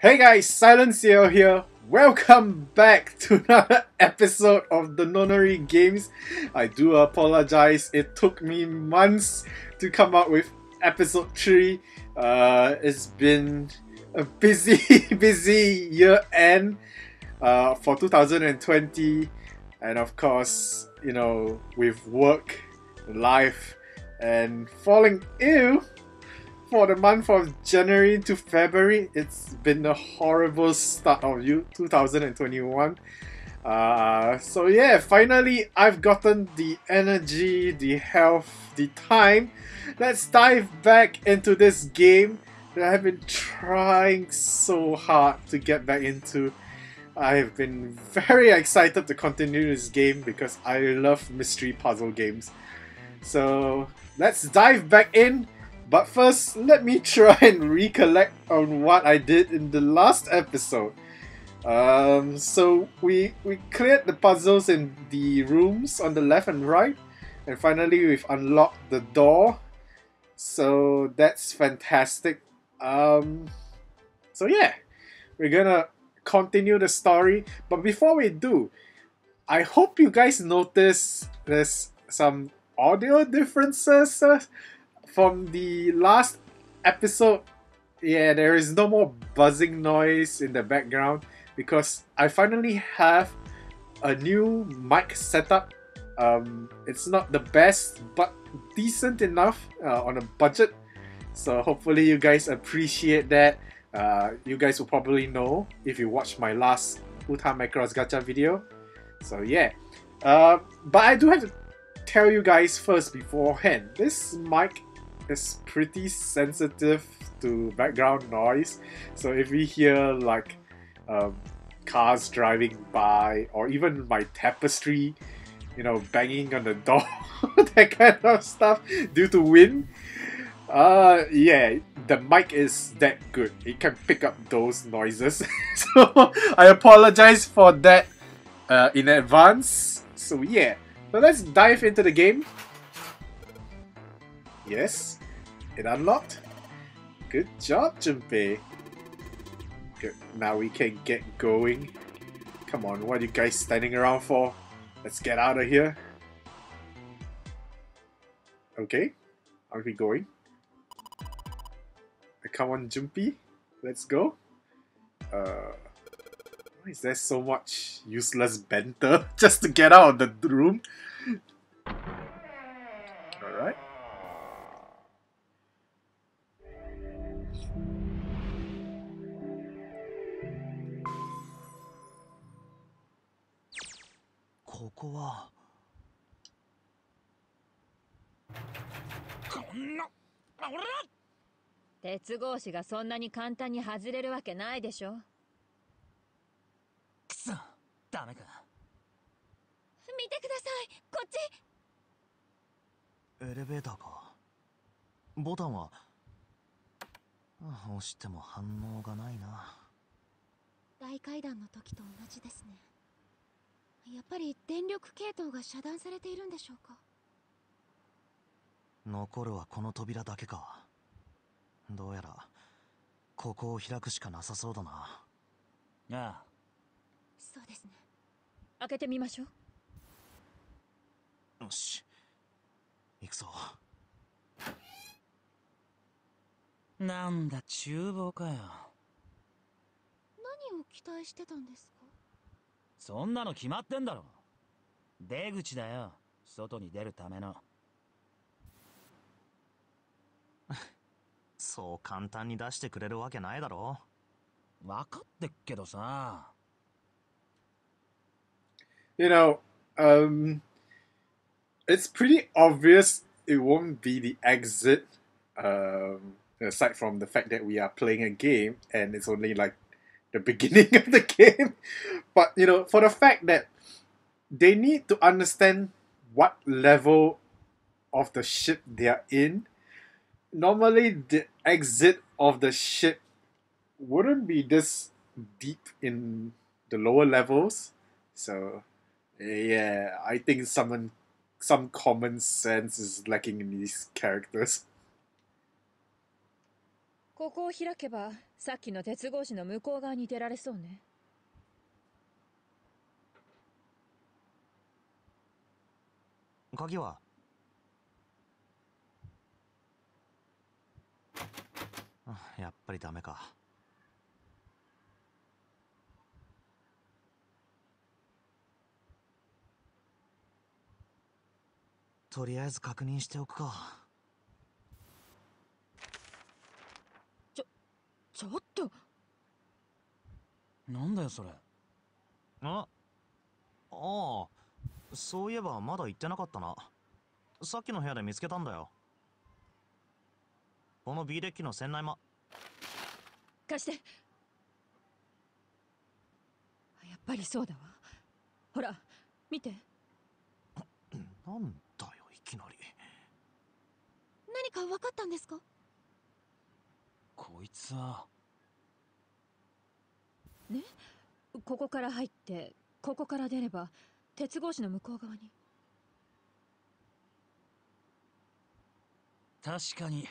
Hey guys, SilentCiel here. Welcome back to another episode of the Nonary Games. I do apologize. It took me months to come up with episode 3. Uh, it's been a busy, busy year end uh, for 2020. And of course, you know, with work, life, and falling ill for the month of January to February. It's been a horrible start of you 2021. Uh, so yeah, finally I've gotten the energy, the health, the time. Let's dive back into this game that I've been trying so hard to get back into. I've been very excited to continue this game because I love mystery puzzle games. So let's dive back in. But first, let me try and recollect on what I did in the last episode. Um, so we we cleared the puzzles in the rooms on the left and right, and finally we've unlocked the door. So that's fantastic. Um, so yeah, we're gonna continue the story. But before we do, I hope you guys notice there's some audio differences from the last episode. Yeah, there is no more buzzing noise in the background because I finally have a new mic setup. Um, it's not the best, but decent enough uh, on a budget. So hopefully you guys appreciate that. Uh, you guys will probably know if you watched my last Uta Macross Gacha video. So yeah. Uh, but I do have to tell you guys first beforehand. This mic is pretty sensitive to background noise. So if we hear like um, cars driving by or even my tapestry, you know, banging on the door, that kind of stuff due to wind, uh, yeah, the mic is that good. It can pick up those noises. so I apologize for that uh, in advance. So yeah, so let's dive into the game. Yes, it unlocked. Good job, Junpei. Good. Now we can get going. Come on, what are you guys standing around for? Let's get out of here. Okay, are we going? Come on, Junpei. Let's go. Uh, why is there so much useless banter just to get out of the room? Alright. Kokowa. こんな。あ俺だ。鉄格子がそんなに簡単に外れるわけないでしょ。くそ。ダメか見てください。こっち。エレベーターか。ボタンは。あ押しても反応がないな。大階段の時と同じですねやっぱり電力系統が遮断されているんでしょうか？残るはこの扉だけか。どうやらここを開くしかなさそうだな。ああ。そうですね。開けてみましょう。よし。行くぞ。なんだ厨房かよ。何を期待してたんですか？そんなの決まってんだろ出口だよ外に出るためのそう簡単に出してくれるわけないだろ分かってっけどさ You know, um, it's pretty obvious it won't be the exit. Um, aside from the fact that we are playing a game and it's only like the beginning of the game, but you know, for the fact that they need to understand what level of the ship they are in. Normally, the exit of the ship wouldn't be this deep in the lower levels. So, yeah, I think someone some common sense is lacking in these characters. ここを開けば さっきの鉄格子の向こう側に出られそうね。鍵は？やっぱりダメか。とりあえず確認しておくか。ょっと。なんだよそれ。あああそういえばまだ言ってなかったな。さっきの部屋で見つけたんだよ。この B デッキの船内ま貸して。やっぱりそうだわ。ほら見て。なんだよいきなり。何か分かったんですか？こいつは。ここから入ってここから出れば鉄格子の向こう側に。確かに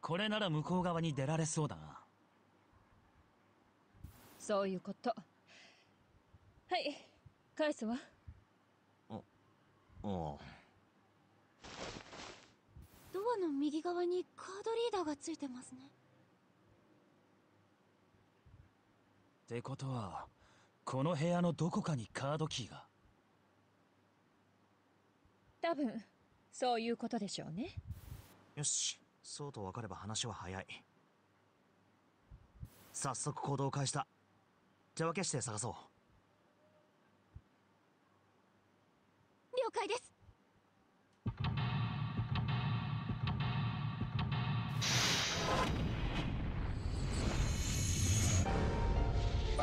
これなら向こう側に出られそうだな。そういうこと。はい返すわ。うんドアの右側にカードリーダーがついてますねってことはこの部屋のどこかにカードキーが。多分そういうことでしょうね。よしそうと分かれば話は早い。早速行動を開始だ。手分けして探そう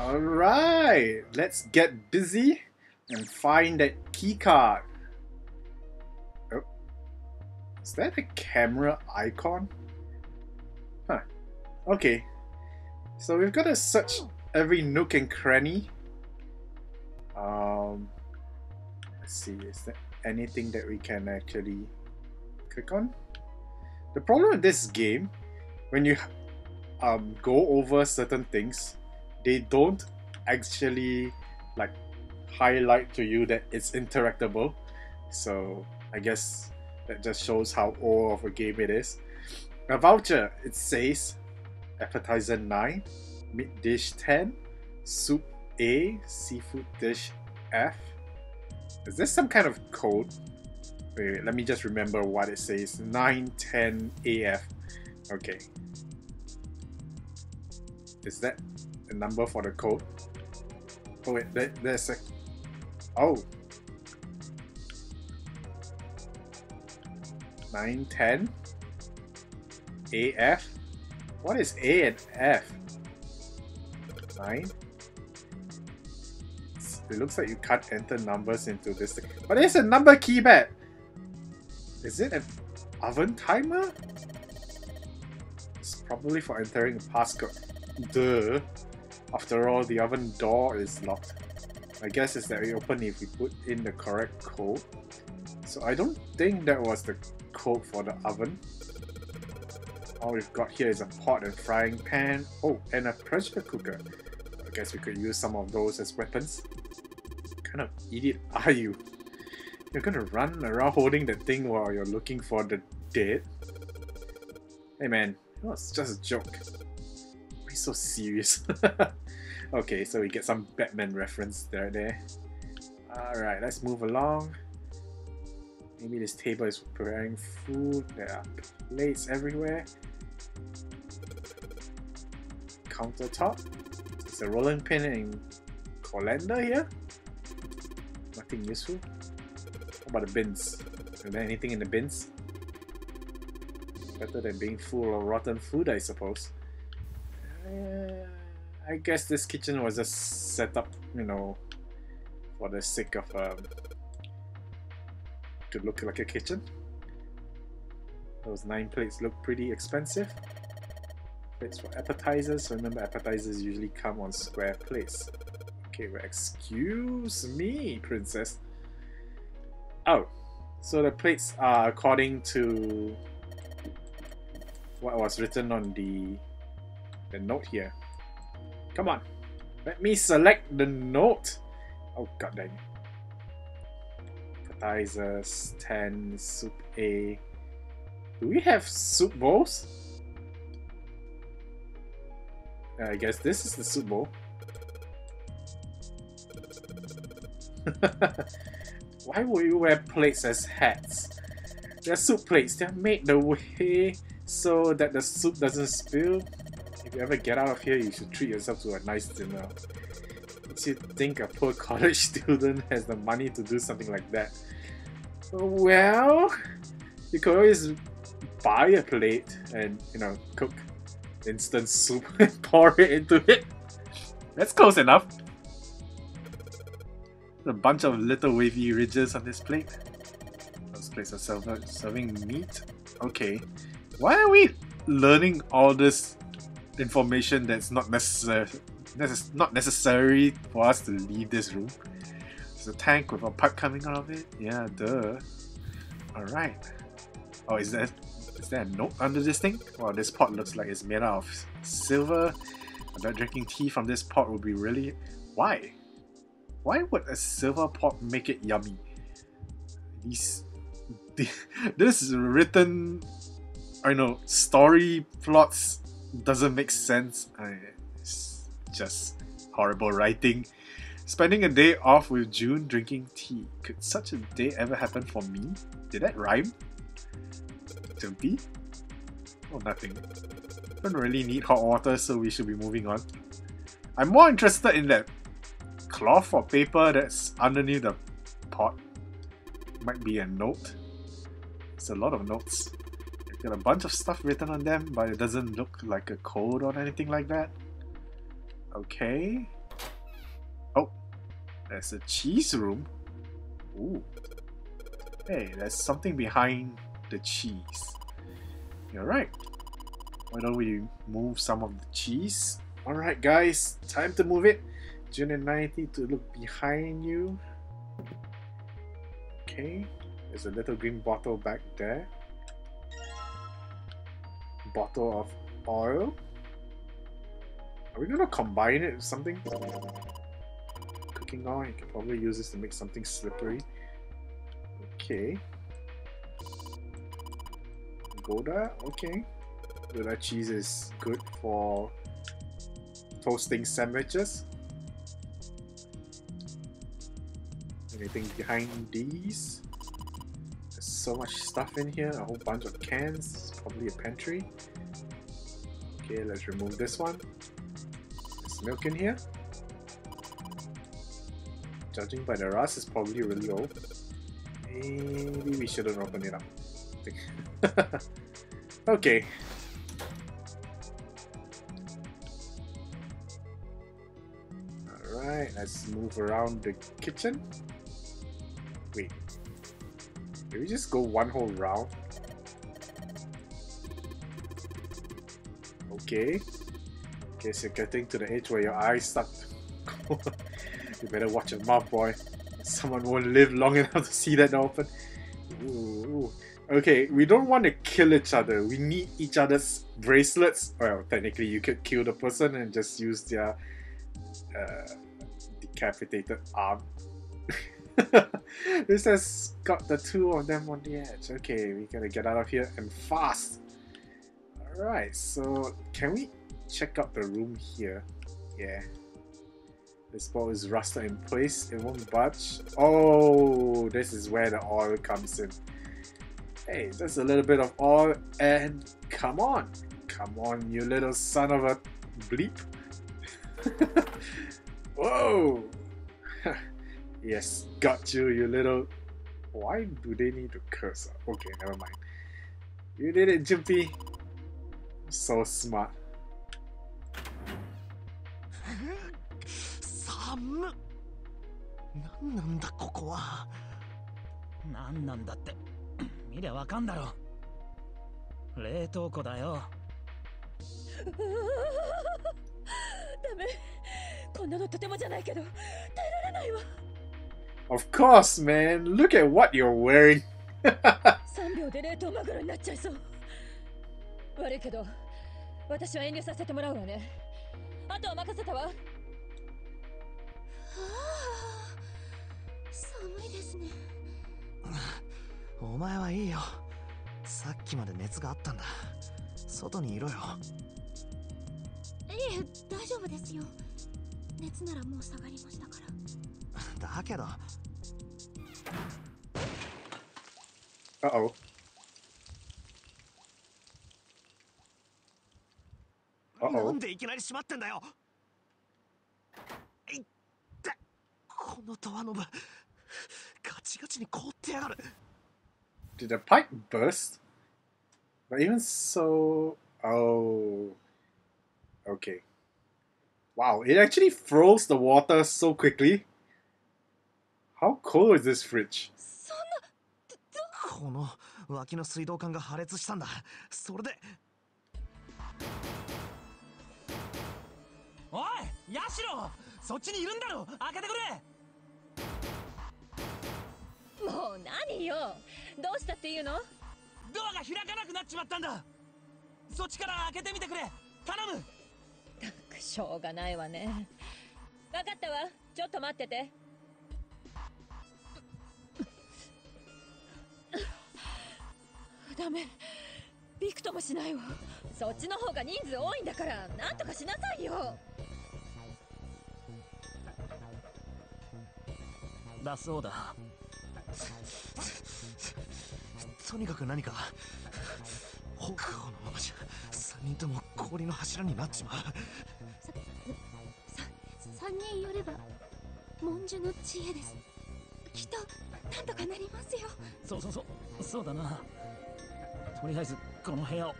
Alright, let's get busy and find that key card. Oh, is that a camera icon? Huh. Okay, so we've got to search every nook and cranny. Um, let's see, is there anything that we can actually click on? The problem with this game, when you um, go over certain things, they don't actually like highlight to you that it's interactable. So I guess that just shows how old of a game it is. A voucher, it says appetizer 9, meat dish 10, soup A, seafood dish F. Is this some kind of code? Wait, wait, let me just remember what it says. 910 AF. Okay. Is that the number for the code? Oh wait, there, there's a oh. 910 AF? What is A and F? 9 It looks like you can't enter numbers into this thing. But it's a number keypad! Is it an oven timer? It's probably for entering a passcode. Duh. After all, the oven door is locked. I guess it's that we open if we put in the correct code. So I don't think that was the code for the oven. All we've got here is a pot and frying pan. Oh, and a pressure cooker. I guess we could use some of those as weapons. What kind of idiot are you? You're gonna run around holding the thing while you're looking for the dead? Hey man, it was just a joke. Why so serious? okay, so we get some Batman reference there. there. Alright, let's move along. Maybe this table is preparing food. There are plates everywhere. Countertop. There's a rolling pin and colander here. Nothing useful. What about the bins? Is there anything in the bins? Better than being full of rotten food, I suppose. Uh, I guess this kitchen was just set up, you know, for the sake of um, to look like a kitchen. Those nine plates look pretty expensive. Plates for appetizers. So Remember, appetizers usually come on square plates. Okay, well, excuse me, princess. Oh, so the plates are according to what was written on the the note here. Come on. Let me select the note. Oh god dang. Appetizers, 10, soup A. Do we have soup bowls? Uh, I guess this is the soup bowl. Why would you wear plates as hats? They're soup plates. They're made the way so that the soup doesn't spill. If you ever get out of here, you should treat yourself to a nice dinner. You think a poor college student has the money to do something like that. Well, you could always buy a plate and, you know, cook instant soup and pour it into it. That's close enough. A bunch of little wavy ridges on this plate. Those plates are serv- serving meat. Okay. Why are we learning all this information that's not necessary? Not necessary for us to leave this room. There's a tank with a pipe coming out of it. Yeah, duh. All right. Oh, is that is there a note under this thing? Wow, this pot looks like it's made out of silver. Bet drinking tea from this pot would be really. Why? Why would a silver pot make it yummy? These. This is written. I know story plots doesn't make sense. It's just horrible writing. Spending a day off with June drinking tea. Could such a day ever happen for me? Did that rhyme? Jumpy? Oh, nothing. Don't really need hot water, so we should be moving on. I'm more interested in that cloth or paper that's underneath the pot. Might be a note. It's a lot of notes. Got a bunch of stuff written on them, but it doesn't look like a code or anything like that. Okay. Oh, there's a cheese room. Ooh. Hey, there's something behind the cheese. You're right. Why don't we move some of the cheese? Alright guys, time to move it. June and 90 to look behind you. Okay, there's a little green bottle back there. Bottle of oil. Are we gonna combine it with something? Cooking oil, you can probably use this to make something slippery. Okay. Gouda, okay. Gouda cheese is good for toasting sandwiches. Anything behind these? There's so much stuff in here, a whole bunch of cans, probably a pantry. Okay, let's remove this one. There's milk in here. Judging by the rust, it's probably really old. Maybe we shouldn't open it up. okay. Alright, let's move around the kitchen. Wait. Did we just go one whole round? Okay. Guess you're getting to the age where your eyes start you better watch your mouth, boy. Someone won't live long enough to see that open. Ooh, ooh. Okay, we don't want to kill each other. We need each other's bracelets. Well, technically, you could kill the person and just use their uh, decapitated arm. this has got the two of them on the edge. Okay, we gotta get out of here and fast. Alright, so can we check out the room here? Yeah. This ball is rusted in place, it won't budge. Oh, this is where the oil comes in. Hey, just a little bit of oil and come on. Come on, you little son of a bleep. Whoa! yes, got you, you little. Why do they need to curse? Okay, never mind. You did it, Jumpy. So smart. 寒っ。何なんだここは。なんなんだって。見りゃわかんだろ。冷凍庫だよ。ダメ。こんなのとてもじゃないけど。耐えられないわ。Of course, man. Look at what you're wearing. 3秒で冷凍マグロになっちゃいそう悪いけど私は遠慮させてもらうわね。あとは任せたわ。あ寒いですね。お前はいいよ。さっきまで熱があったんだ。外にいろよ。いえ大丈夫ですよ。熱ならもう下がりましたから。だけど。Uh oh. あなおんでいきなり閉まってんだよいってこのドアノブガチガチに凍ってやがる Did the pipe burst? But even so. Oh. Okay. Wow, it actually froze the water so quickly. How cold is this fridge? この脇の水道管が破裂したんだそれでヤシロそっちにいるんだろ！開けてくれ！もう何よ！どうしたっていうの？ドアが開かなくなっちまったんだ！そっちから開けてみてくれ！頼む！たくしょうがないわね。分かったわ。ちょっと待ってて。ダメ。びくともしないわ。そっちの方が人数多いんだからなんとかしなさいよだそうだ。とにかく何か北欧のままじゃ3人とも氷の柱になっちまう。さ三人寄れば文殊の知恵です。きっとなんとかなりますよ。そうそうそう。そうだな。とりあえずこの部屋を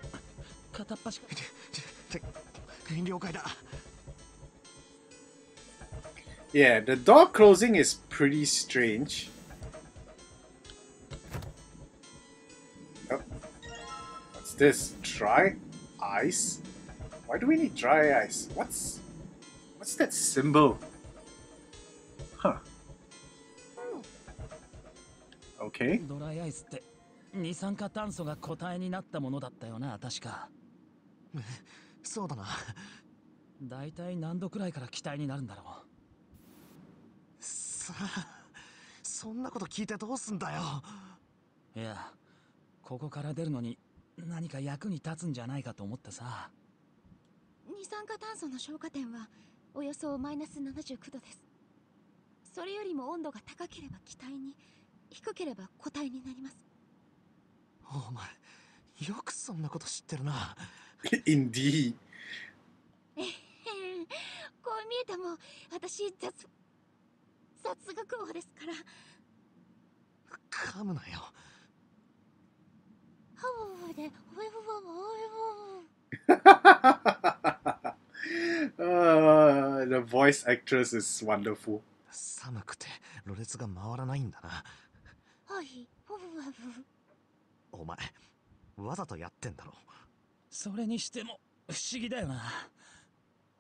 片っ端からて了解だ。Yeah, the door closing is pretty strange. Oh. What's this? Dry ice? Why do we need dry ice? What's what's that symbol? Huh. Okay. ドライアイスって二酸化炭素が固体になったものだったよな確かそうだなだいたい何度くらいから気体になるんだろさあそんなこと聞いてどうすんだよ。ういやここから出るのに何か役に立つんじゃないかと思ってさ。二酸化炭素の消火点はおよそマイナス79度です。それよりも温度が高ければ気体に低ければ固体になります。お前よくそんなこと知ってるな。Indeed. えへんこう見えても私雑雑学王ですから。噛むなよ。ハウウでウェブワワ uh, the voice actress is wonderful. 寒くてろれつが回らないんだな。はいお前わざとやってんだろ。それにしても不思議だよな。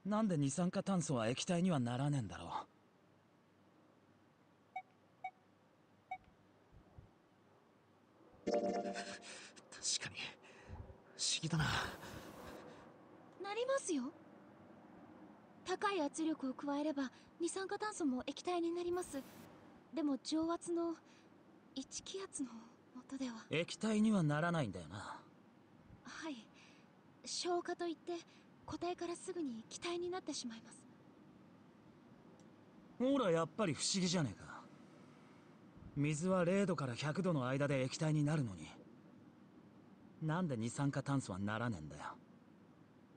なんで二酸化炭素は液体にはならねえんだろう確かに。不思議だな。なりますよ。高い圧力を加えれば二酸化炭素も液体になります。でも蒸圧の1気圧の元では。液体にはならないんだよな。はい。消化といって固体からすぐに気体になってしまいます。ほらやっぱり不思議じゃねえか水は0度から100度の間で液体になるのに。なんで二酸化炭素はならねえんだよ。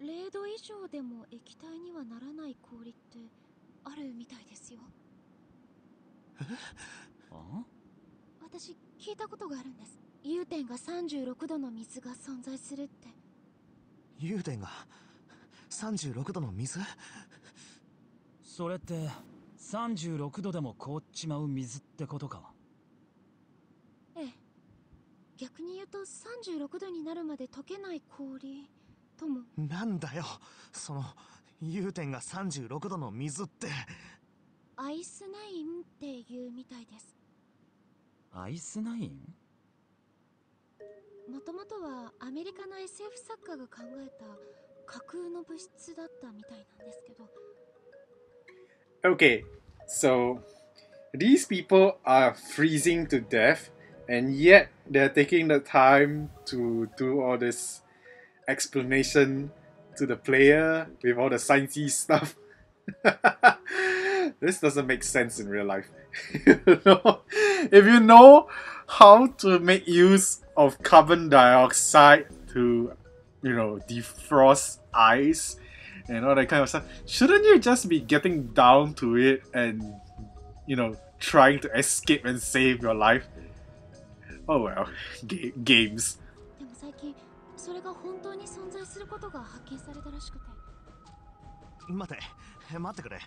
0度以上でも液体にはならない氷ってあるみたいですよ。あ私聞いたことがあるんです。融点が36度の水が存在するって。融点が？36度の水？それって36度でも凍っちまう水ってことか？ええ逆に言うと36度になるまで溶けない氷とも。なんだよ。その融点が36度の水って。アイスナインっていうみたいです。アイスナイン？もともとはアメリカの SF 作家が考えた架空の物質だったみたいなんですけど。Okay, so these people are freezing to death, and yet they're taking the time to do all this explanation to the player with all the sciencey stuff. this doesn't make sense in real life. you know, if you know how to make use of carbon dioxide to, you know, defrost ice and all that kind of stuff, shouldn't you just be getting down to it and, you know, trying to escape and save your life? Oh well, Ga- games. でも最近それが本当に存在することが発見されたらしくて。待て待ってくれ。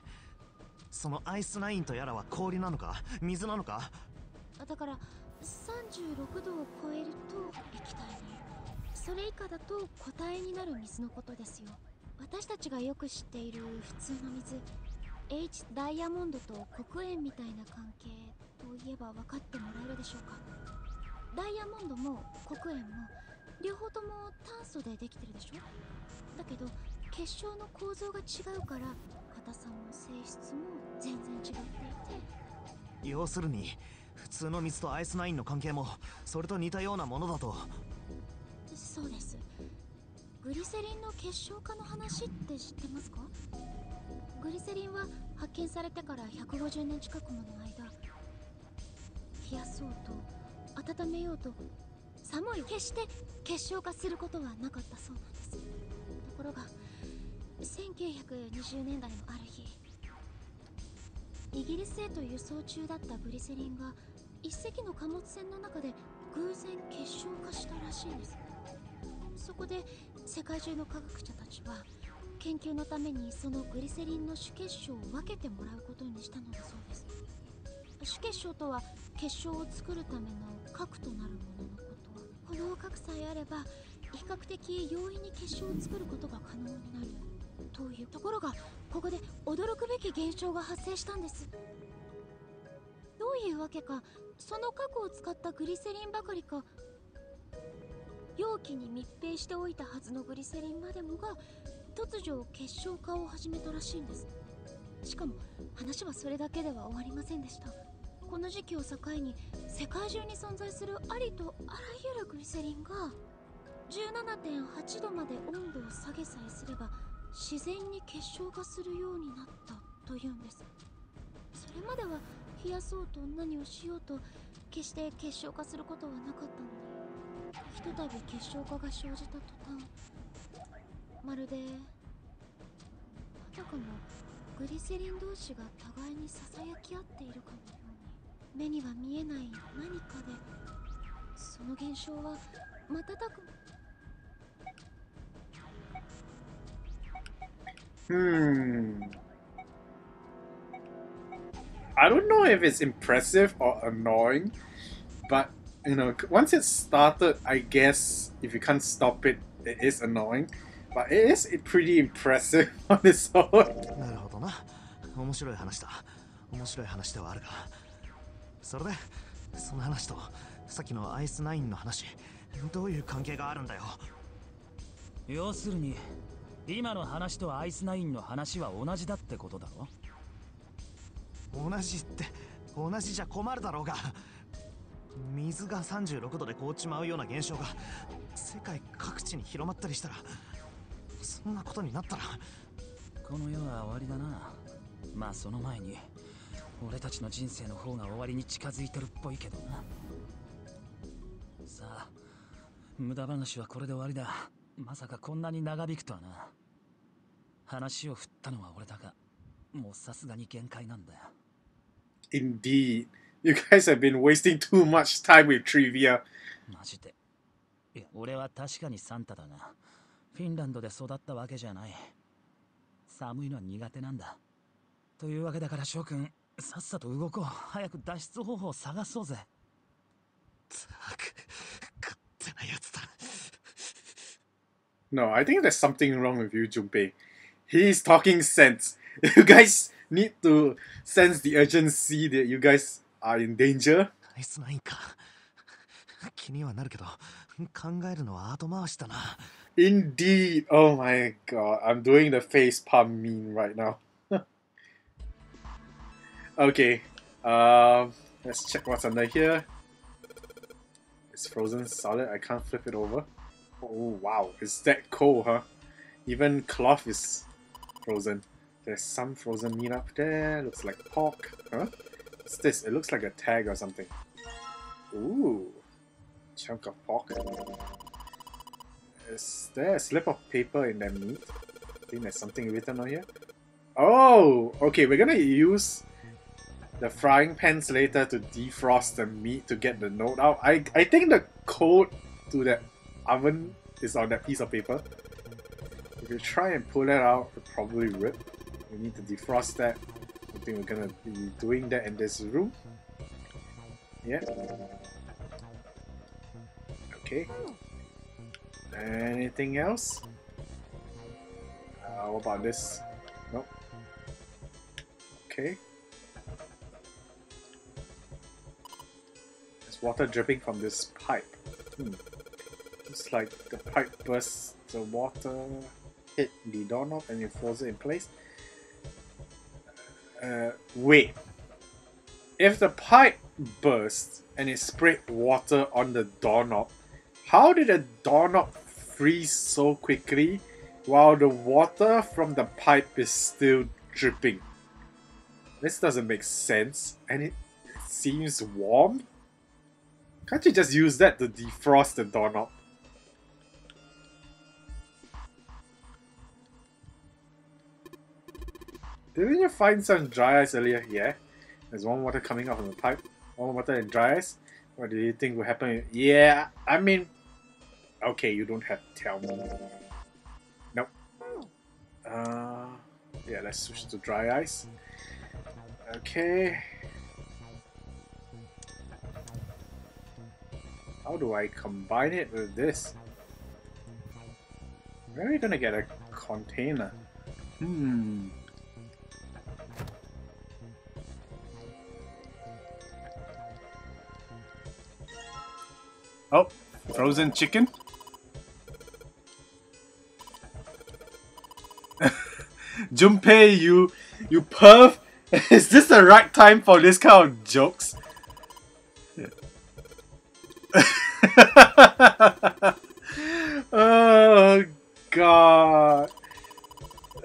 そのアイスナインとやらは氷なのか水なのか？だから36度を超えると液体にそれ以下だと固体になる水のことですよ。私たちがよく知っている普通の水。H ダイヤモンドと黒鉛みたいな関係といえば分かってもらえるでしょうか？ダイヤモンドも黒鉛も両方とも炭素でできてるでしょ？だけど結晶の構造が違うから硬さも性質も全然違っていて。要するに普通の水とアイスナインの関係もそれと似たようなものだと。そうです。グリセリンの結晶化の話って知ってますか？グリセリンは発見されてから150年近くもの間冷やそうと温めようと寒い決して結晶化することはなかったそうなんです。ところが1920年代のある日イギリスへと輸送中だったグリセリンが一隻の貨物船の中で偶然結晶化したらしいんです。そこで世界中の科学者たちは研究のためにそのグリセリンの主結晶を分けてもらうことにしたのだそうです。主結晶とは結晶を作るための核となるもののことこの核さえあれば比較的容易に結晶を作ることが可能になる。というところがここで驚くべき現象が発生したんです。どういうわけかその核を使ったグリセリンばかりか容器に密閉しておいたはずのグリセリンまでもが突如結晶化を始めたらしいんです。しかも話はそれだけでは終わりませんでした。この時期を境に世界中に存在するありとあらゆるグリセリンが17.8度まで温度を下げさえすれば自然に結晶化するようになったというんです。それまでは冷やそうと何をしようと決して結晶化することはなかったのにひとたび結晶化が生じた途端まるであたかもグリセリン同士が互いにささやき合っているかのよう目には見えない何かでその現象は瞬く Hmm. I don't know if it's impressive or annoying, but you know, once it's started, I guess if you can't stop it, it is annoying. But it is pretty impressive on its own. なるほどな面白い話だ面白い話ではあるがそれでその話とさっきのアイスナインの話どういう関係があるんだよ？要するに今の話とアイスナインの話は同じだってことだろ？同じって同じじゃ困るだろうが水が36度で凍っちまうような現象が世界各地に広まったりしたらそんなことになったら。この世は終わりだな。まあその前に俺たちの人生の方が終わりに近づいてるっぽいけどな。さあ無駄話はこれで終わりだ。まさかこんなに長引くとはな。話を振ったのは俺だがもうさすがに限界なんだよ。Indeed. You guys have been wasting too much time with trivia. マジで。いや俺は確かにサンタだがフィンランドで育ったわけじゃない。寒いのは苦手なんだ。というわけだから翔くんさっさと動こう早く脱出方法を探そうぜったく No, I think there's something wrong with you, Junpei. He's talking sense. You guys need to sense the urgency that you guys are in danger. アイスナインか。気にはなるけど、考えるのは後回しだな。Indeed. Oh my god. I'm doing the face palm mean right now okay. Um, let's check what's under here. It's frozen solid. I can't flip it over. Oh wow. It's that cold, huh? Even cloth is frozen. There's some frozen meat up there. Looks like pork. Huh? What's this? It looks like a tag or something. Ooh. Chunk of pork. Is there a slip of paper in that meat? I think there's something written on here. Oh! Okay, we're gonna use the frying pans later to defrost the meat to get the note out. I, I think the code to that oven is on that piece of paper. If you try and pull that out, it'll probably rip. We need to defrost that. I think we're gonna be doing that in this room. Yeah. Okay. Anything else? Uh, what about this? Nope. Okay. There's water dripping from this pipe. Hmm. Looks like the pipe burst, the water hit the doorknob and it it in place. Uh, wait. If the pipe burst and it sprayed water on the doorknob, how did the doorknob freeze so quickly while the water from the pipe is still dripping? This doesn't make sense and it seems warm. Can't you just use that to defrost the doorknob? Didn't you find some dry ice earlier? Yeah. There's one water coming out from the pipe. One water and dry ice. What do you think will happen? Yeah, I mean... Okay, you don't have to tell me. Nope. Uh, yeah, let's switch to dry ice. Okay. How do I combine it with this? Where are we gonna get a container? Hmm. Oh, frozen chicken? Junpei, you you perv! Is this the right time for this kind of jokes? oh god.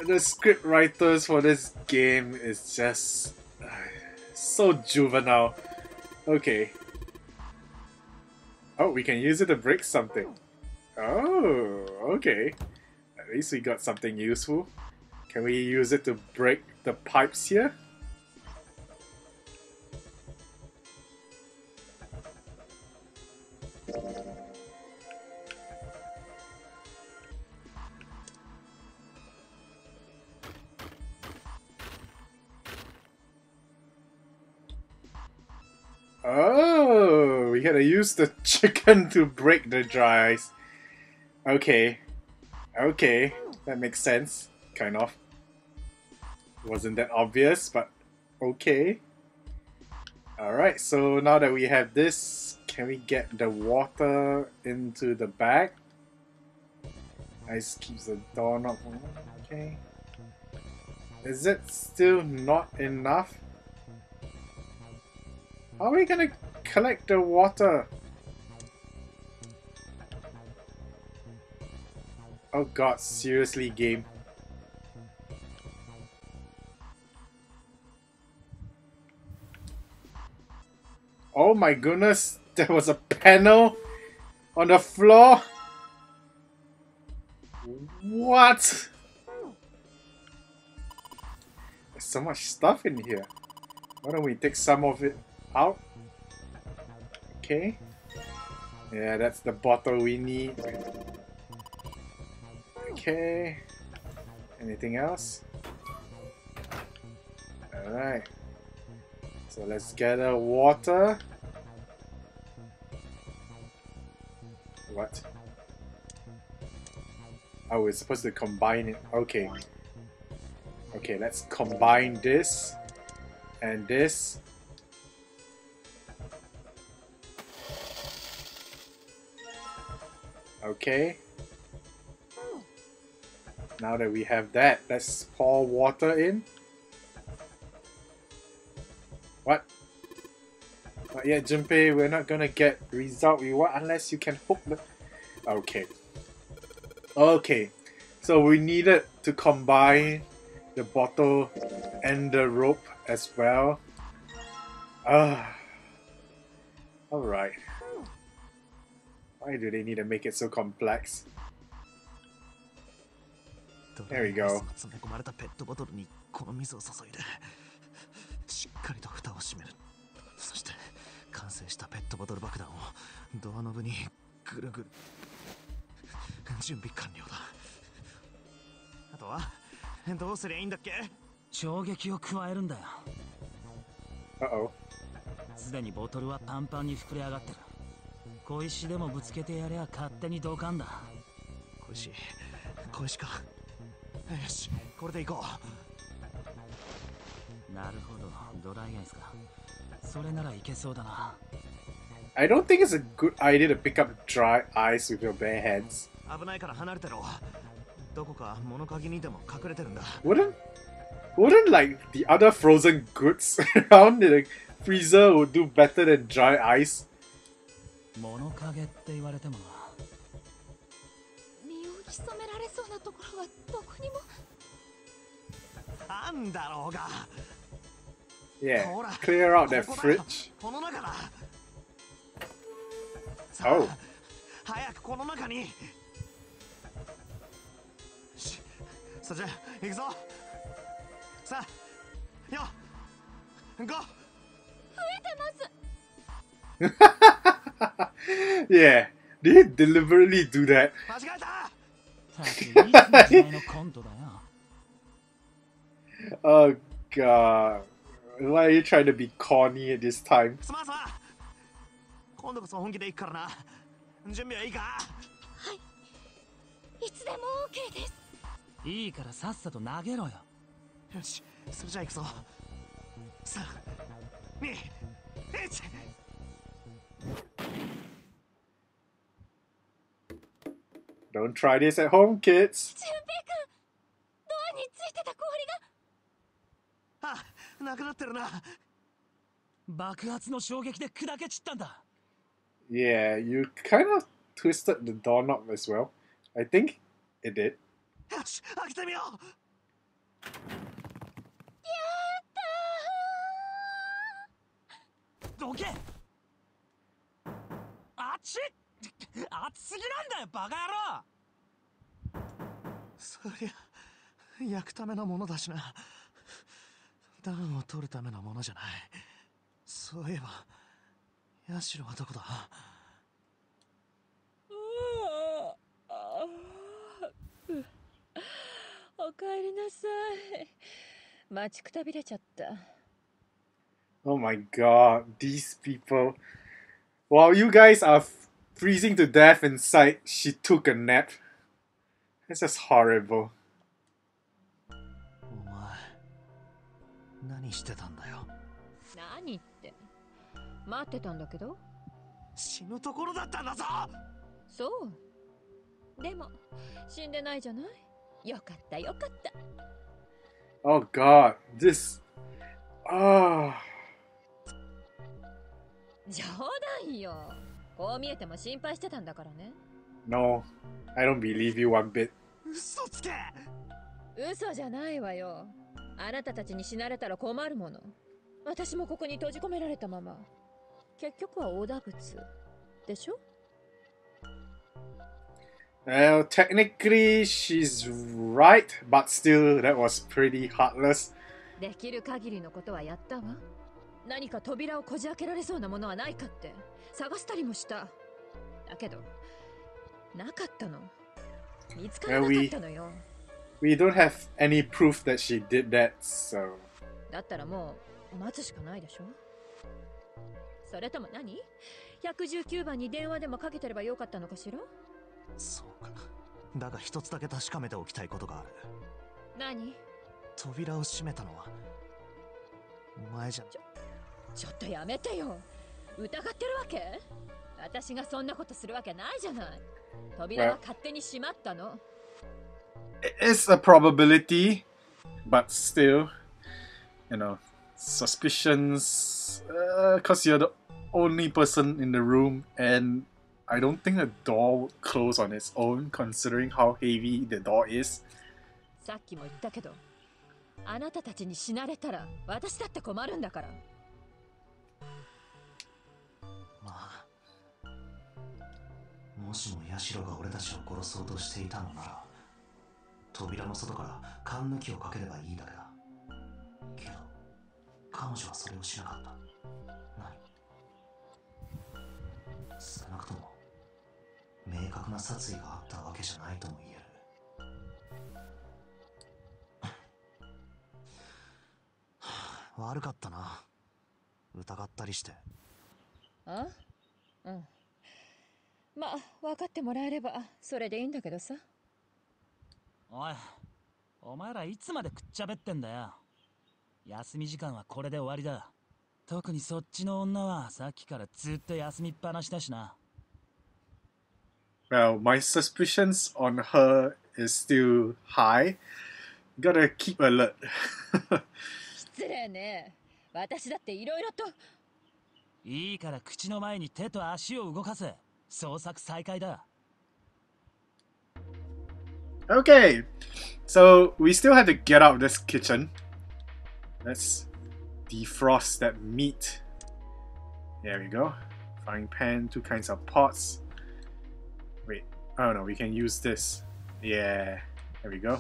The script writers for this game is just so juvenile. Okay. Oh, we can use it to break something. Oh, okay. At least we got something useful. Can we use it to break the pipes here? Use the chicken to break the dry ice. Okay. Okay, that makes sense. Kind of. Wasn't that obvious, but okay. Alright, so now that we have this, can we get the water into the bag? Ice keeps the door not okay. Is it still not enough? How are we gonna collect the water? Oh god, seriously game. Oh my goodness, there was a panel on the floor? What? There's so much stuff in here. Why don't we take some of it out? Okay. Yeah, that's the bottle we need. Okay. Anything else? Alright. So let's gather water. What? Oh, we're supposed to combine it. Okay. Okay, let's combine this and this. Okay. Now that we have that, let's pour water in. What? But yet, Junpei. We're not gonna get result we want unless you can hook the. Okay. Okay. So we needed to combine the bottle and the rope as well. Ah. Alright. Why do they need to make it so complex? There we go. 詰め込まれたペットボトルにこの水を注いでしっかりと蓋を閉める。そして完成したペットボトル爆弾をドアノブにぐるぐる。準備完了だ。あとはどうすりゃいいんだっけ？衝撃を加えるんだよ。Uh oh. すでにボトルはパンパンに膨れ上がってる小石でもぶつけてやりゃ勝手にドカンだ小石小石かよしこれで行こなるほどドライアイスかそれならいけそうだな I don't think it's a good idea to pick up dry ice with your bare hands. う危ないから離れてろどこか物陰にでも隠れてるんだ Wouldn't wouldn't like the other frozen goods around the freezer would do better than dry ice? 物陰って言われてもな。身を潜められそうなところはどこにも。あんだろうが。Yeah, clear out that fridge. Oh. 早くこの中に。しそれじゃ行くぞ。さあよ5 yeah, did he deliberately do that? 間違えたたくいい時代のコントだよ Oh god. Why are you trying to be corny at this time? すまんすまん今度こそ本気で行くからな。準備はいいかいつでも OK ですいいからさっさと投げろよ。よし。それじゃ行くぞ。321 Don't try this at home, kids. 純平君ドアについてた氷があなくなってるな爆発の衝撃で砕け散ったんだ Yeah, you kind of twisted the doorknob as well. I think it did. よし開けてみようどけあっち熱すぎなんだよバカ野郎！そりゃ焼くためのものだしな。暖を取るためのものじゃない。そういえばヤシロはどこだ？おかえりなさい。待ちくたびれちゃった。Oh my god, these people. While you guys are freezing to death inside, she took a nap. That's just horrible. お前何してたんだよ何って待ってたんだけど死ぬところだったんだぞそうでも死んでないじゃないよかったよかった Oh god, this. Ah. 冗談よこう見えても心配してたんだからね。No, I don't believe you one bit. 嘘つけ！嘘じゃないわよ。あなたたちに死なれたら困るもの。私もここに閉じ込められたまま。結局はオーダー物でしょ？Well, technically, she's right, but still, that was pretty heartless. できる限りのことはやったわ。何か扉をこじ開けられそうなものはないかって探したりもした。だけどなかったの。見つからなかったのよ。We don't have any proof that she did that, so. だったらもう待つしかないでしょ。それとも何 ?119 番に電話でもかけてればよかったのかしら？そうか。だが一つだけ確かめておきたいことがある。何？扉を閉めたのはお前じゃ。ちょっとやめてよ疑ってるわけ私がそんなことするわけないじゃない扉は勝手に閉まったの it's a probability, but still, you know, suspicions. Because you're the only person in the room, and I don't think the door would close on its own, considering how heavy the door is. さっきも言ったけどあなたたちに死なれたら私だって困るんだから もしもヤシロが俺たちを殺そうとしていたのなら扉の外から缶抜きをかければいいだけだ。けど彼女はそれをしなかった。何？少なくとも明確な殺意があったわけじゃないとも言える。悪かったな。疑ったりして。あ？うん。まあ分かってもらえればそれでいいんだけどさ。おいお前らいつまでくっちゃべってんだよ。休み時間はこれで終わりだ。特にそっちの女はさっきからずっと休みっぱなしだしな。Well, my suspicions on her is still high. Gotta keep alert. 失礼ね。私だっていろいろと。いいから口の前に手と足を動かせ 捜索再開だ Okay, so we still have to get out of this kitchen. Let's defrost that meat. There we go. Frying pan, two kinds of pots. Wait, oh no, we can use this. Yeah, there we go.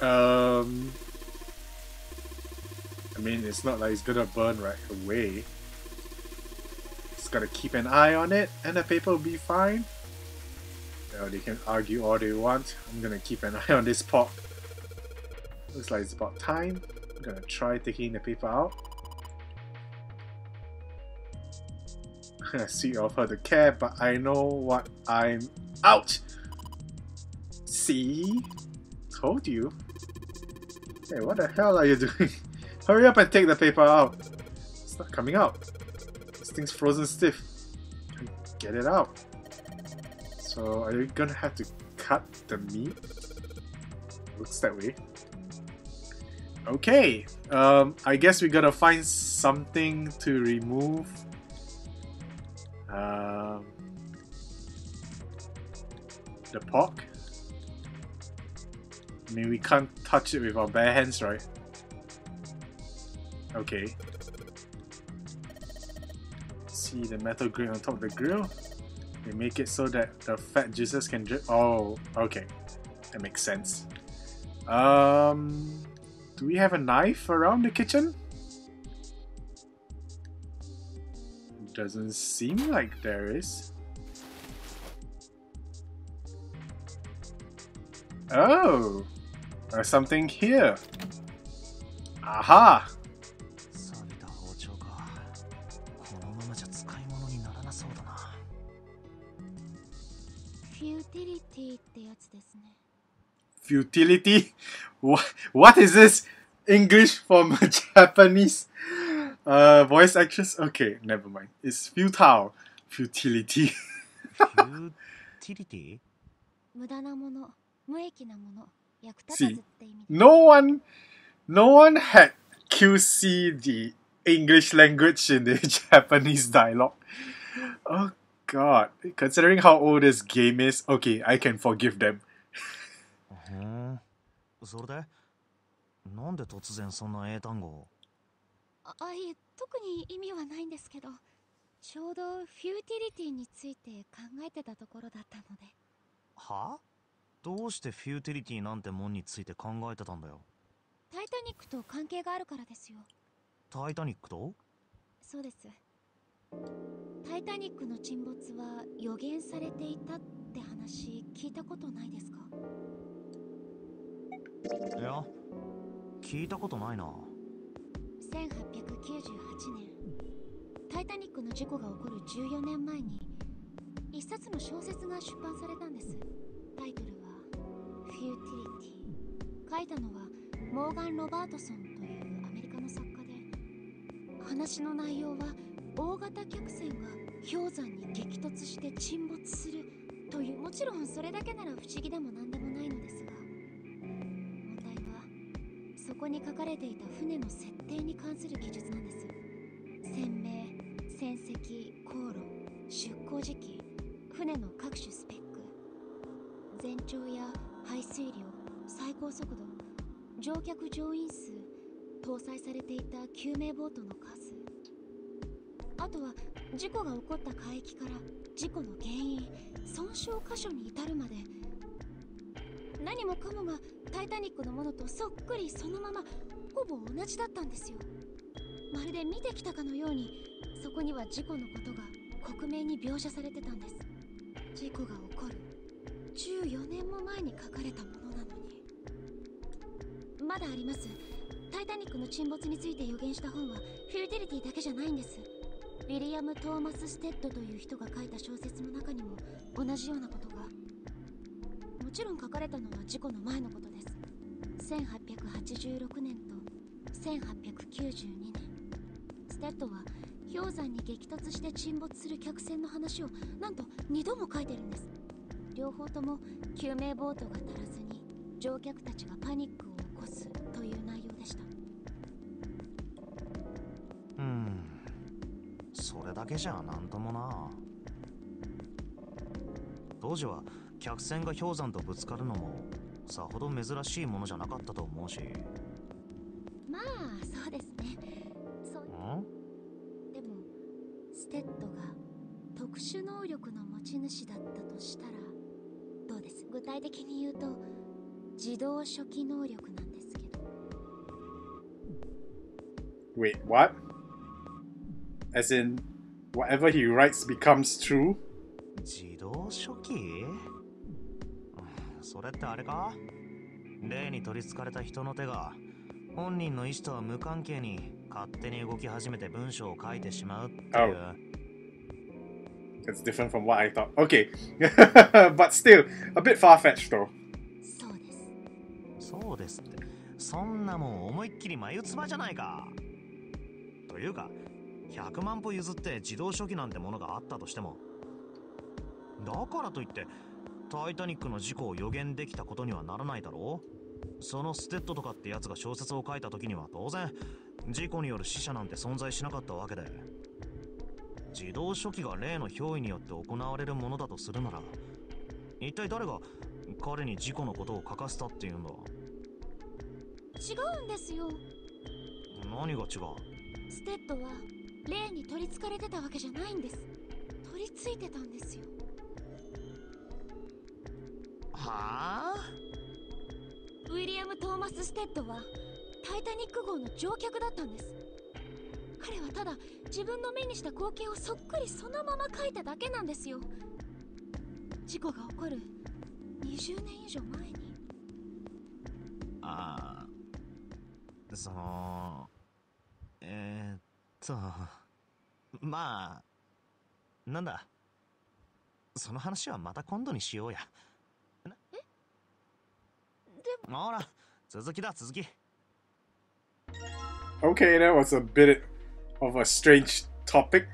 Um, I mean, it's not like it's gonna burn right away. Just gotta keep an eye on it, and the paper will be fine. They can argue all they want. I'm gonna keep an eye on this pot. Looks like it's about time. I'm gonna try taking the paper out. Sweet of her to care, but I know what I'm out. See? Told you. Hey, what the hell are you doing? Hurry up and take the paper out. It's not coming out. This thing's frozen stiff. Get it out. So are you gonna have to cut the meat? Looks that way. Okay. Um, I guess we gotta find something to remove. Um, the pork. I mean, we can't touch it with our bare hands, right? Okay. See the metal grill on top of the grill. They make it so that the fat juices can drip. Oh, okay. That makes sense. Um, do we have a knife around the kitchen? Doesn't seem like there is. Oh, there's something here. Aha! futility. What, what is this English from Japanese uh, voice actress? Okay, never mind. It's futile. Futility. futility? See, no one, no one had QC the English language in the Japanese dialogue. Oh god, considering how old this game is, okay, I can forgive them. ふんそれで？なんで突然そんな英単語を？ああいえ特に意味はないんですけどちょうどフューティリティについて考えてたところだったので。は？どうしてフューティリティなんてもんについて考えてたんだよ。タイタニックと関係があるからですよ。タイタニックと？そうです。タイタニックの沈没は予言されていたって話聞いたことないですか？いや聞いたことないな。1898年。タイタニックの事故が起こる14年前に一冊の小説が出版されたんです。タイトルは「フューティリティ」書いたのはモーガン・ロバートソンというアメリカの作家で話の内容は大型客船が氷山に激突して沈没するというもちろんそれだけなら不思議でも何ここに書かれていた船の設定に関する記述なんです。船名船籍航路出港時期船の各種スペック全長や排水量最高速度乗客乗員数搭載されていた救命ボートの数あとは事故が起こった海域から事故の原因損傷箇所に至るまで何もかもがタイタニックのものとそっくりそのままほぼ同じだったんですよ。まるで見てきたかのようにそこには事故のことが克明に描写されてたんです。事故が起こる14年も前に書かれたものなのに。まだあります。タイタニックの沈没について予言した本はフューティリティだけじゃないんです。ウィリアム・トーマス・ステッドという人が書いた小説の中にも同じようなことがちろん書かれたのは事故の前のことです。1886年と1892年。ステッドは氷山に激突して沈没する客船の話をなんと2度も書いてるんです。両方とも救命ボートが足らずに乗客たちがパニックを起こすという内容でした。うん。それだけじゃなんともな。当時は客船が氷山とぶつかるのもさほど珍しいものじゃなかったと思うし。まあそうですね。そうん？でもステッドが特殊能力の持ち主だったとしたらどうです？具体的に言うと自動初期能力なんですけど。Wait, what? As in, whatever he writes becomes true? 自動書記うんそれってあれか？例に取り憑かれた人の手が本人の意思とは無関係に勝手に動き始めて文章を書いてしまうっていう、That's different from what I thought. Okay. but still, a bit far fetched though. そうです。そうですって。そんなもん思いっきり眉唾じゃないか。というか100万歩譲って自動書記なんてものがあったとしても。だからといってタイタニックの事故を予言できたことにはならないだろう？そのステッドとかってやつが小説を書いた時には当然事故による死者なんて存在しなかったわけで。自動書記が例の憑依によって行われるものだとするなら一体誰が彼に事故のことを書かせたっていうんだ？違うんですよ。何が違う？ステッドは霊に取り憑かれてたわけじゃないんです。取り付いてたんですよ。はあ。ウィリアム・トーマス・ステッドはタイタニック号の乗客だったんです。彼はただ自分の目にした光景をそっくりそのまま描いただけなんですよ。事故が起こる。20年以上前に。ああそのえー、っとまあなんだ。その話はまた今度にしようや。ほら続きだ続き Okay, that was a bit of a strange topic.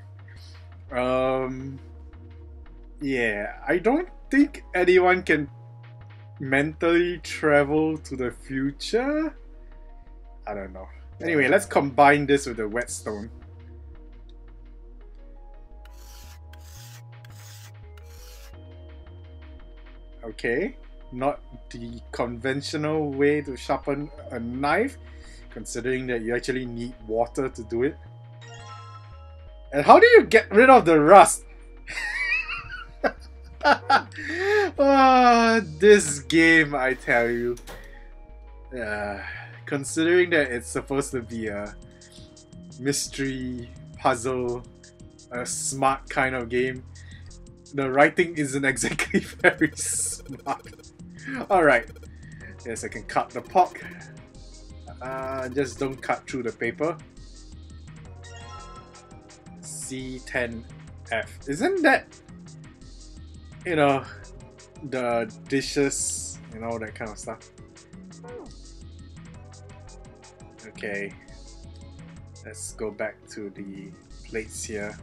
Um, yeah, I don't think anyone can mentally travel to the future. I don't know. Anyway, let's combine this with the whetstone. Okay, not the conventional way to sharpen a knife considering that you actually need water to do it. And how do you get rid of the rust? ah, this game, I tell you. Uh, considering that it's supposed to be a mystery, puzzle, a smart kind of game, the writing isn't exactly very smart. Alright. Yes, I can cut the pork. Uh, just don't cut through the paper. C10F. Isn't that, you know, the dishes, and all that kind of stuff? Okay. Let's go back to the plates here.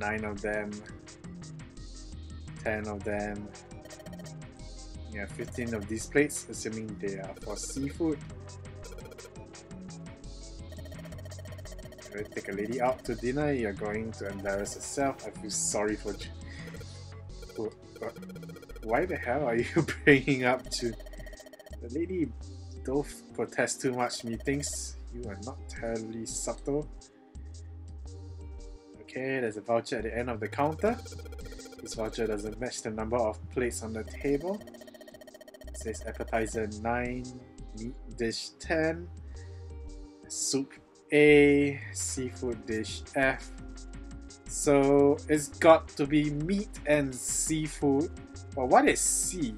nine of them, ten of them. Yeah, 15 of these plates, assuming they are for seafood. Gonna take a lady out to dinner, you're going to embarrass yourself. I feel sorry for you. Why the hell are you bringing up to the lady? Don't protest too much, methinks you are not terribly subtle. Okay, there's a voucher at the end of the counter. This voucher doesn't match the number of plates on the table. It says appetizer 9, meat dish 10, soup A, seafood dish F. So it's got to be meat and seafood. Well, what is C?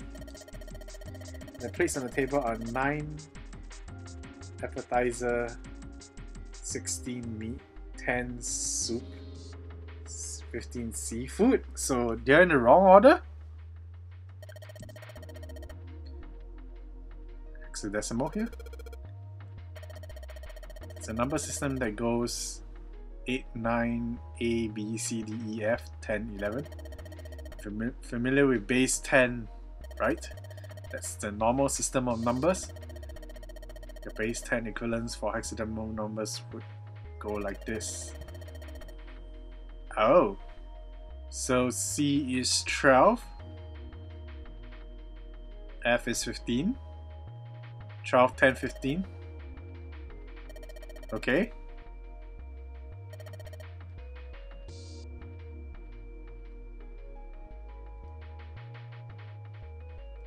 The plates on the table are 9 appetizer, 16 meat, 10 soup, 15 seafood. So they're in the wrong order? Hexadecimal here. It's a number system that goes 8, 9, A, B, C, D, E, F, 10, 11. Fami familiar with base 10, right? That's the normal system of numbers. The base 10 equivalents for hexadecimal numbers would go like this. Oh. So C is 12. F is 15. 12, 10, 15. Okay.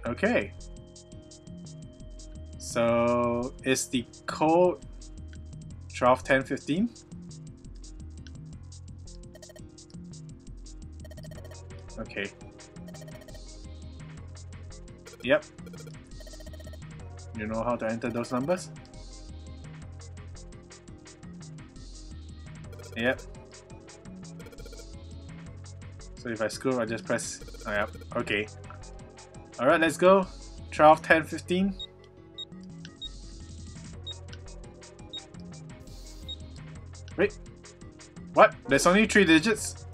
Okay. So is the code 12, 10, 15? Okay. Yep. You know how to enter those numbers? Yep. So if I screw, I just press. Oh, yep. Okay. Alright, let's go. 12, 10, 15. Wait. What? There's only three digits?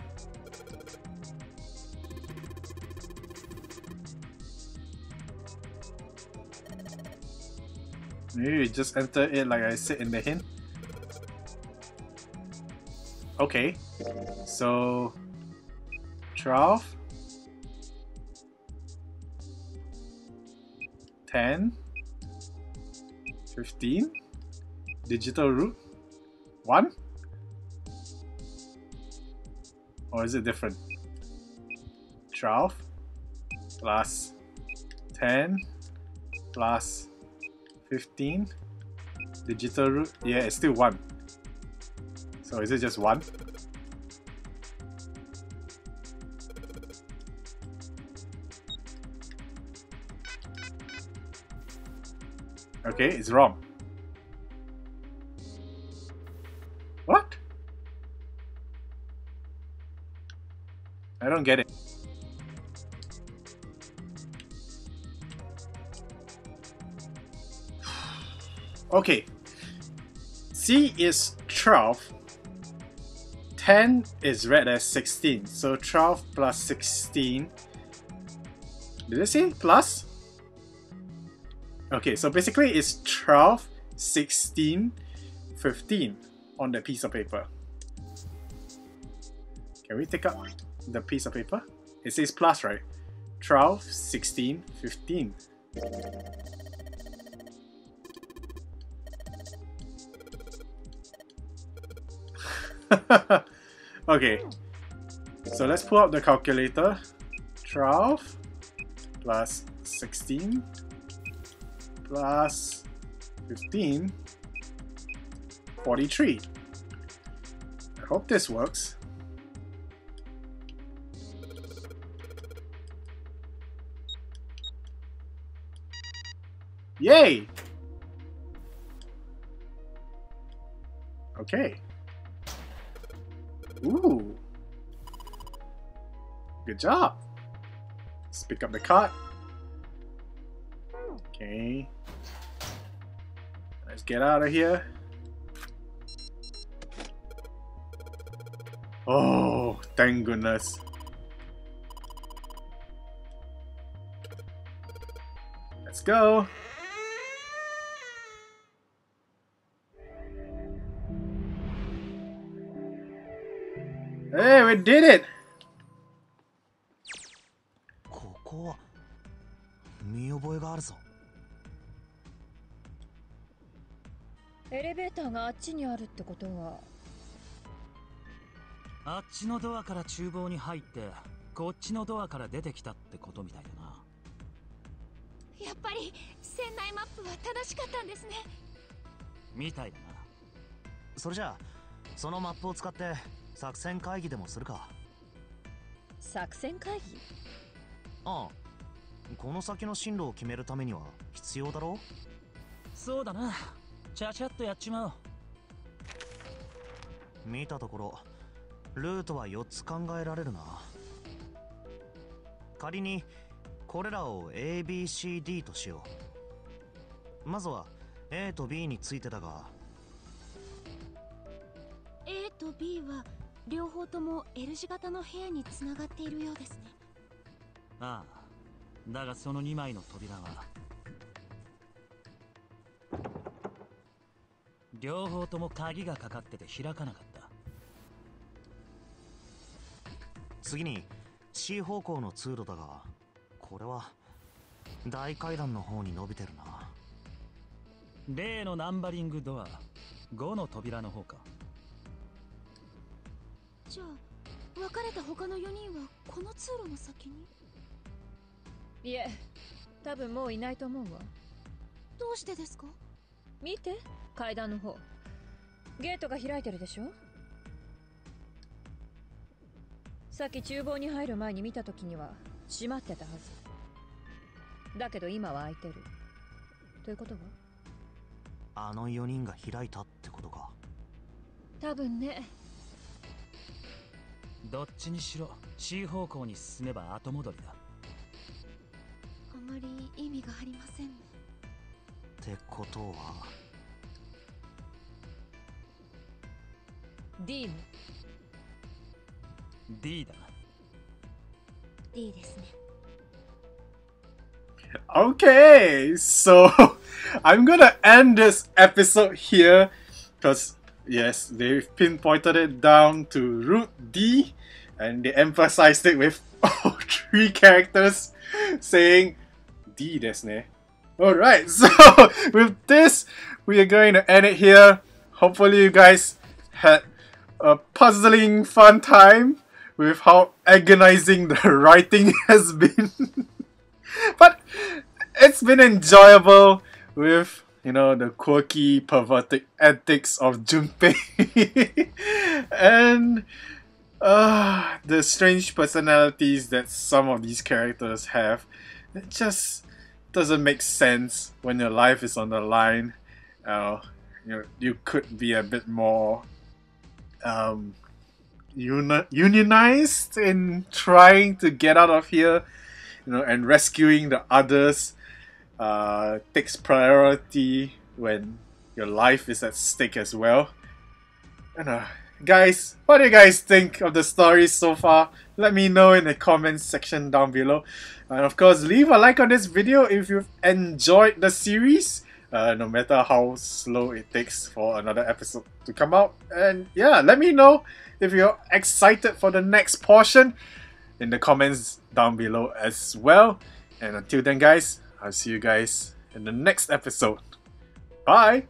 Maybe we just enter it like I said in the hint. Okay. So 12 10 15 digital root. 1 or is it different? 12 plus 10 plus 15 digital root yeah it's still 1 so is it just 1 Okay, it's wrong. What? I don't get it. Okay. C is 12. 10 is read as 16. So 12 plus 16. Did it say plus? Okay, so basically it's 12, 16, 15 on the piece of paper. Can we take out the piece of paper? It says plus, right? 12, 16, 15. okay, so let's pull out the calculator. 12 plus 16 plus 15, 43. I hope this works. Yay! Okay. Ooh. Good job. Let's pick up the card. Okay. Let's get out of here. Oh, thank goodness. Let's go. Hey, we did it! ここは見覚えがあるぞ。エレベーターがあっちにあるってことは。あっちのドアから厨房に入ってこっちのドアから出てきたってことみたいだな。やっぱり船内マップは正しかったんですね。みたいだな。それじゃあそのマップを使って作戦会議でもするか。作戦会議？ああ。この先の進路を決めるためには必要だろそうだな。ちゃちゃっとやっちまおう。見たところルートは4つ考えられるな。仮にこれらを ABCD としよう。まずは A と B についてだが。A と B は両方とも L 字型の部屋につながっているようですね。ああだがその2枚の扉は両方とも鍵がかかってて開かなかった。次に C 方向の通路だがこれは大階段の方に伸びてるな。例のナンバリングドア5の扉の方かじゃあ別れた他の4人はこの通路の先に？いえ多分もういないと思うわ。どうしてですか？見て階段の方。ゲートが開いてるでしょ？さっき厨房に入る前に見た時には閉まってたはず。だけど今は開いてる。ということは？あの4人が開いたってことか。多分ねどっちにしろ C 方向に進めば後戻りだあまり意味がありませんねってことは D ね D だな D ですね Okay, so I'm gonna end this episode here because Yes, they've pinpointed it down to route D and they emphasized it with all three characters saying D desne. Alright, so with this, we are going to end it here. Hopefully, you guys had a puzzling fun time with how agonizing the writing has been. but it's been enjoyable with you know the quirky perverted antics of Junpei and uh, the strange personalities that some of these characters have. It just doesn't make sense when your life is on the line. Uh, you know, you could be a bit more um, uni- unionized in trying to get out of here you know, and rescuing the others uh, takes priority when your life is at stake as well. And uh, guys, what do you guys think of the story so far? Let me know in the comments section down below. And of course, leave a like on this video if you've enjoyed the series. Uh, no matter how slow it takes for another episode to come out. And yeah, let me know if you're excited for the next portion in the comments down below as well. And until then, guys, I'll see you guys in the next episode. Bye!